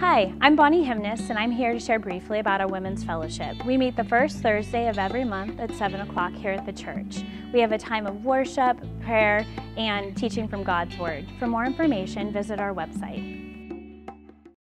Hi, I'm Bonnie Hymnus, and I'm here to share briefly about our Women's Fellowship. We meet the first Thursday of every month at 7 o'clock here at the church. We have a time of worship, prayer, and teaching from God's Word. For more information, visit our website.